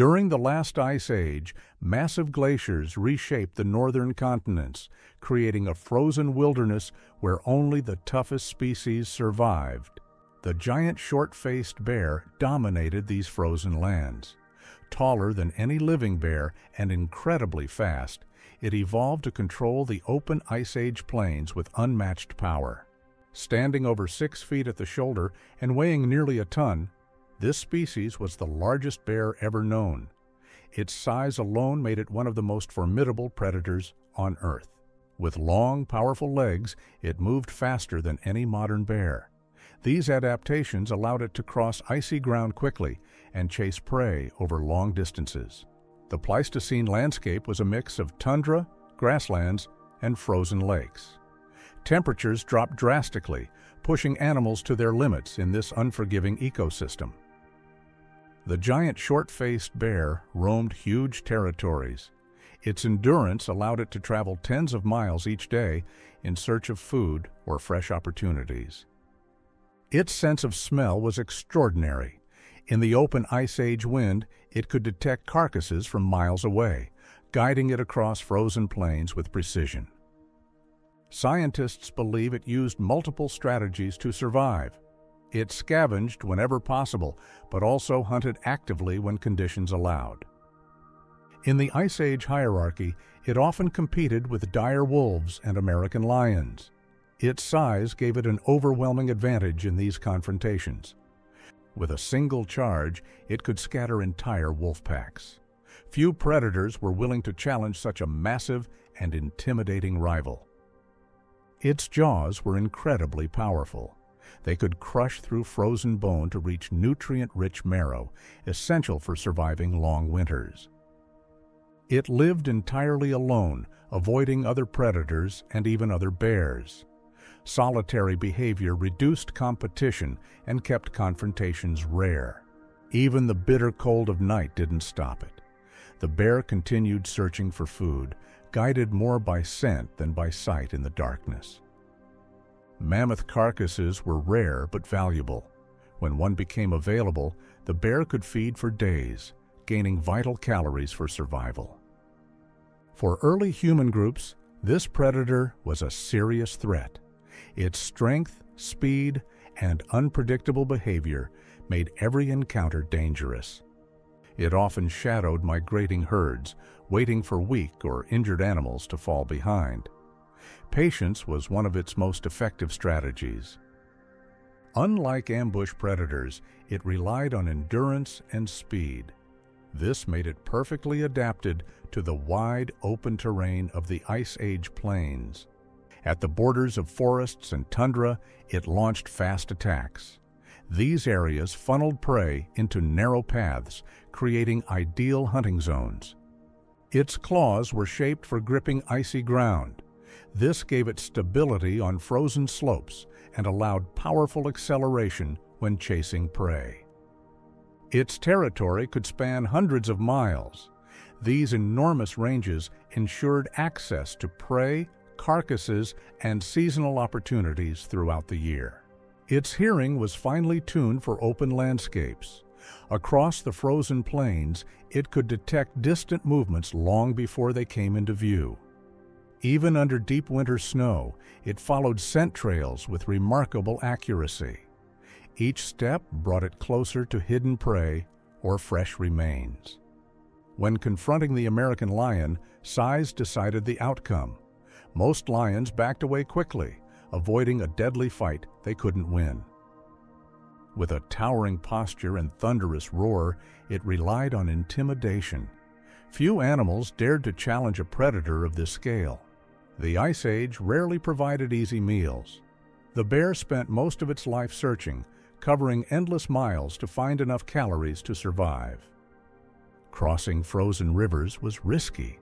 During the last ice age, massive glaciers reshaped the northern continents, creating a frozen wilderness where only the toughest species survived. The giant short-faced bear dominated these frozen lands. Taller than any living bear and incredibly fast, it evolved to control the open Ice Age plains with unmatched power. Standing over six feet at the shoulder and weighing nearly a ton, this species was the largest bear ever known. Its size alone made it one of the most formidable predators on Earth. With long, powerful legs, it moved faster than any modern bear. These adaptations allowed it to cross icy ground quickly and chase prey over long distances. The Pleistocene landscape was a mix of tundra, grasslands, and frozen lakes. Temperatures dropped drastically, pushing animals to their limits in this unforgiving ecosystem. The giant short-faced bear roamed huge territories. Its endurance allowed it to travel tens of miles each day in search of food or fresh opportunities. Its sense of smell was extraordinary. In the open Ice Age wind, it could detect carcasses from miles away, guiding it across frozen plains with precision. Scientists believe it used multiple strategies to survive. It scavenged whenever possible, but also hunted actively when conditions allowed. In the Ice Age hierarchy, it often competed with dire wolves and American lions. Its size gave it an overwhelming advantage in these confrontations. With a single charge, it could scatter entire wolf packs. Few predators were willing to challenge such a massive and intimidating rival. Its jaws were incredibly powerful. They could crush through frozen bone to reach nutrient-rich marrow, essential for surviving long winters. It lived entirely alone, avoiding other predators and even other bears. Solitary behavior reduced competition and kept confrontations rare. Even the bitter cold of night didn't stop it. The bear continued searching for food, guided more by scent than by sight in the darkness. Mammoth carcasses were rare but valuable. When one became available, the bear could feed for days, gaining vital calories for survival. For early human groups, this predator was a serious threat. Its strength, speed, and unpredictable behavior made every encounter dangerous. It often shadowed migrating herds, waiting for weak or injured animals to fall behind. Patience was one of its most effective strategies. Unlike ambush predators, it relied on endurance and speed. This made it perfectly adapted to the wide, open terrain of the Ice Age plains. At the borders of forests and tundra, it launched fast attacks. These areas funneled prey into narrow paths, creating ideal hunting zones. Its claws were shaped for gripping icy ground. This gave it stability on frozen slopes and allowed powerful acceleration when chasing prey. Its territory could span hundreds of miles. These enormous ranges ensured access to prey, carcasses, and seasonal opportunities throughout the year. Its hearing was finely tuned for open landscapes. Across the frozen plains, it could detect distant movements long before they came into view. Even under deep winter snow, it followed scent trails with remarkable accuracy. Each step brought it closer to hidden prey or fresh remains. When confronting the American lion, size decided the outcome. Most lions backed away quickly, avoiding a deadly fight they couldn't win. With a towering posture and thunderous roar, it relied on intimidation. Few animals dared to challenge a predator of this scale. The Ice Age rarely provided easy meals. The bear spent most of its life searching, covering endless miles to find enough calories to survive. Crossing frozen rivers was risky.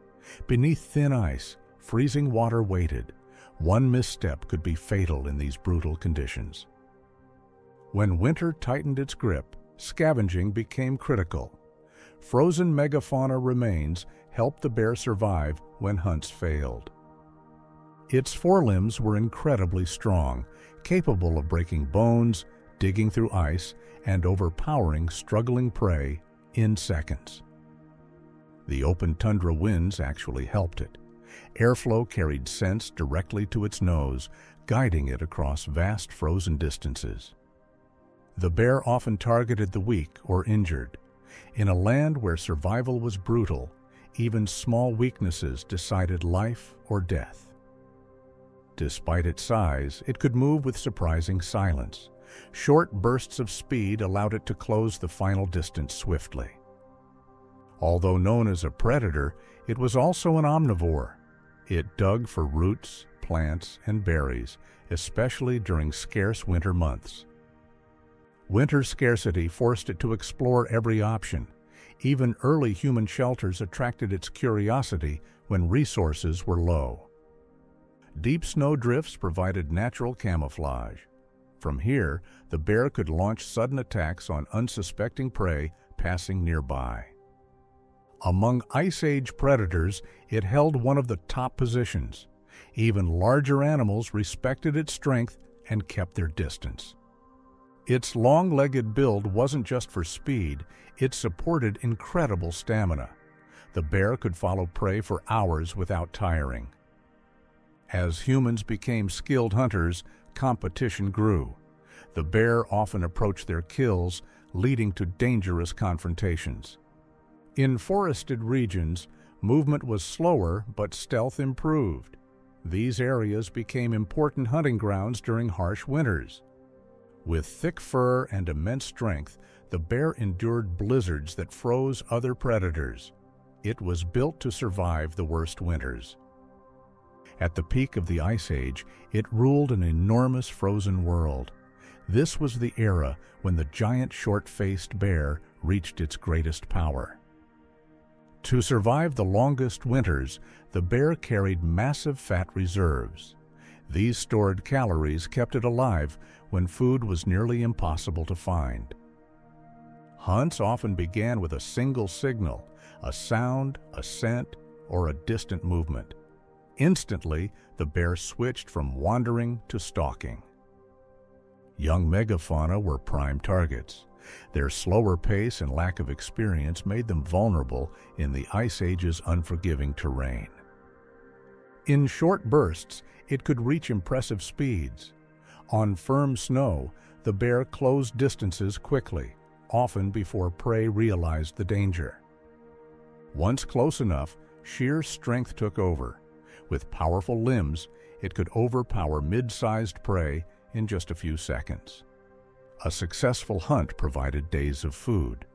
Beneath thin ice, freezing water waited. One misstep could be fatal in these brutal conditions. When winter tightened its grip, scavenging became critical. Frozen megafauna remains helped the bear survive when hunts failed. Its forelimbs were incredibly strong, capable of breaking bones, digging through ice, and overpowering struggling prey in seconds. The open tundra winds actually helped it. Airflow carried scents directly to its nose, guiding it across vast frozen distances. The bear often targeted the weak or injured. In a land where survival was brutal, even small weaknesses decided life or death. Despite its size, it could move with surprising silence. Short bursts of speed allowed it to close the final distance swiftly. Although known as a predator, it was also an omnivore. It dug for roots, plants, and berries, especially during scarce winter months. Winter scarcity forced it to explore every option. Even early human shelters attracted its curiosity when resources were low. Deep snow drifts provided natural camouflage. From here, the bear could launch sudden attacks on unsuspecting prey passing nearby. Among Ice Age predators, it held one of the top positions. Even larger animals respected its strength and kept their distance. Its long-legged build wasn't just for speed, it supported incredible stamina. The bear could follow prey for hours without tiring. As humans became skilled hunters, competition grew. The bear often approached their kills, leading to dangerous confrontations. In forested regions, movement was slower, but stealth improved. These areas became important hunting grounds during harsh winters. With thick fur and immense strength, the bear endured blizzards that froze other predators. It was built to survive the worst winters. At the peak of the Ice Age, it ruled an enormous frozen world. This was the era when the giant short-faced bear reached its greatest power. To survive the longest winters, the bear carried massive fat reserves. These stored calories kept it alive when food was nearly impossible to find. Hunts often began with a single signal, a sound, a scent, or a distant movement. Instantly, the bear switched from wandering to stalking. Young megafauna were prime targets. Their slower pace and lack of experience made them vulnerable in the Ice Age's unforgiving terrain. In short bursts, it could reach impressive speeds. On firm snow, the bear closed distances quickly, often before prey realized the danger. Once close enough, sheer strength took over. With powerful limbs, it could overpower mid-sized prey in just a few seconds. A successful hunt provided days of food.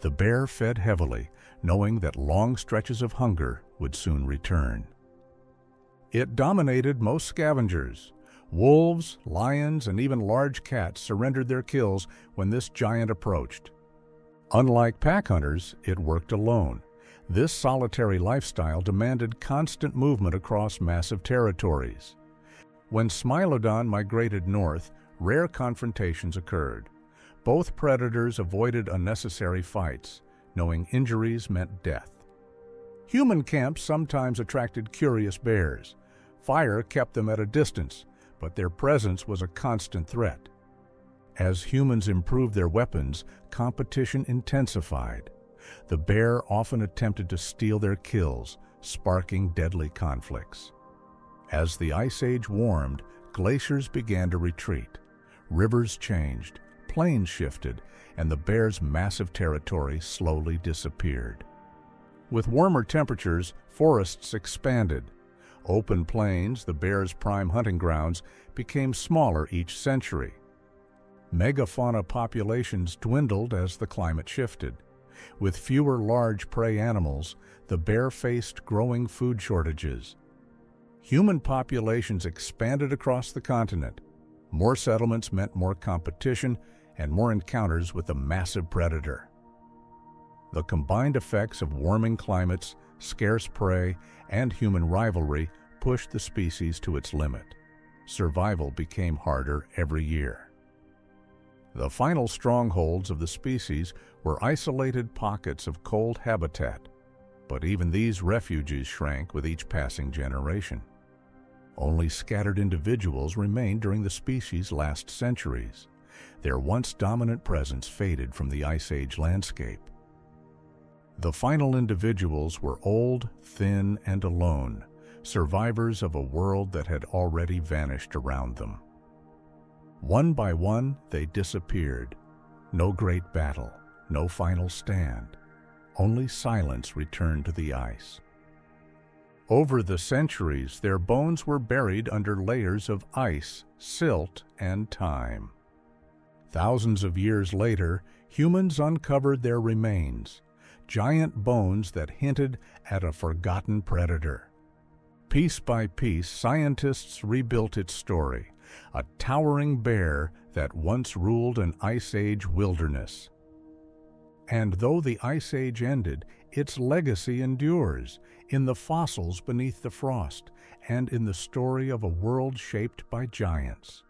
The bear fed heavily, knowing that long stretches of hunger would soon return. It dominated most scavengers. Wolves, lions, and even large cats surrendered their kills when this giant approached. Unlike pack hunters, it worked alone. This solitary lifestyle demanded constant movement across massive territories. When Smilodon migrated north, rare confrontations occurred. Both predators avoided unnecessary fights, knowing injuries meant death. Human camps sometimes attracted curious bears. Fire kept them at a distance, but their presence was a constant threat. As humans improved their weapons, competition intensified. The bear often attempted to steal their kills, sparking deadly conflicts. As the Ice Age warmed, glaciers began to retreat. Rivers changed, plains shifted, and the bear's massive territory slowly disappeared. With warmer temperatures, forests expanded, Open plains, the bear's prime hunting grounds, became smaller each century. Megafauna populations dwindled as the climate shifted. With fewer large prey animals, the bear faced growing food shortages. Human populations expanded across the continent. More settlements meant more competition and more encounters with the massive predator. The combined effects of warming climates, scarce prey, and human rivalry pushed the species to its limit. Survival became harder every year. The final strongholds of the species were isolated pockets of cold habitat, but even these refuges shrank with each passing generation. Only scattered individuals remained during the species' last centuries. Their once dominant presence faded from the Ice Age landscape. The final individuals were old, thin, and alone, survivors of a world that had already vanished around them. One by one, they disappeared. No great battle, no final stand. Only silence returned to the ice. Over the centuries, their bones were buried under layers of ice, silt, and time. Thousands of years later, humans uncovered their remains, giant bones that hinted at a forgotten predator. Piece by piece, scientists rebuilt its story, a towering bear that once ruled an Ice Age wilderness. And though the Ice Age ended, its legacy endures in the fossils beneath the frost and in the story of a world shaped by giants.